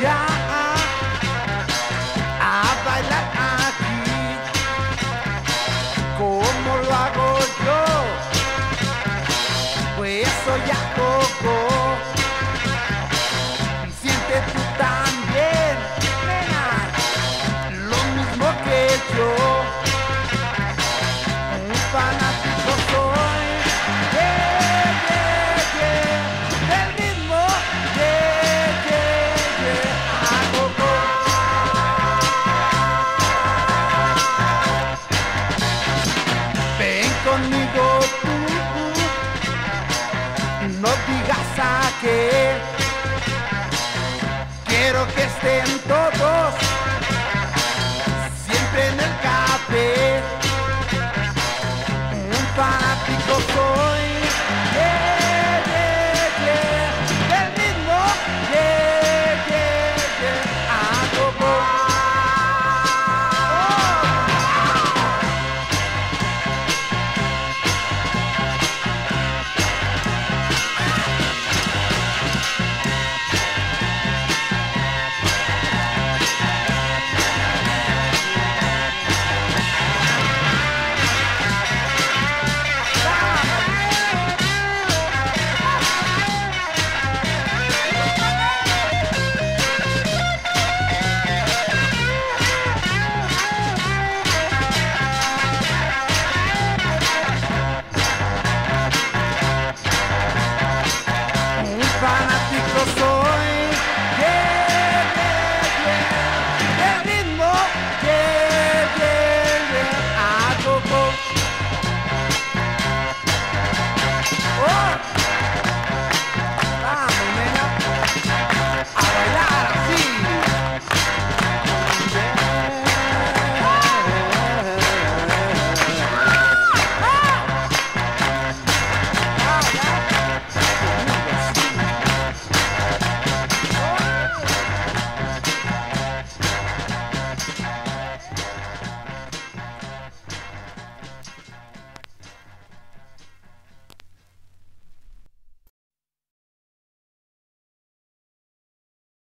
ya a bailar aquí. ¿Cómo lo hago yo? Pues soy ya poco. no digas a qué. Quiero que estén todos siempre en el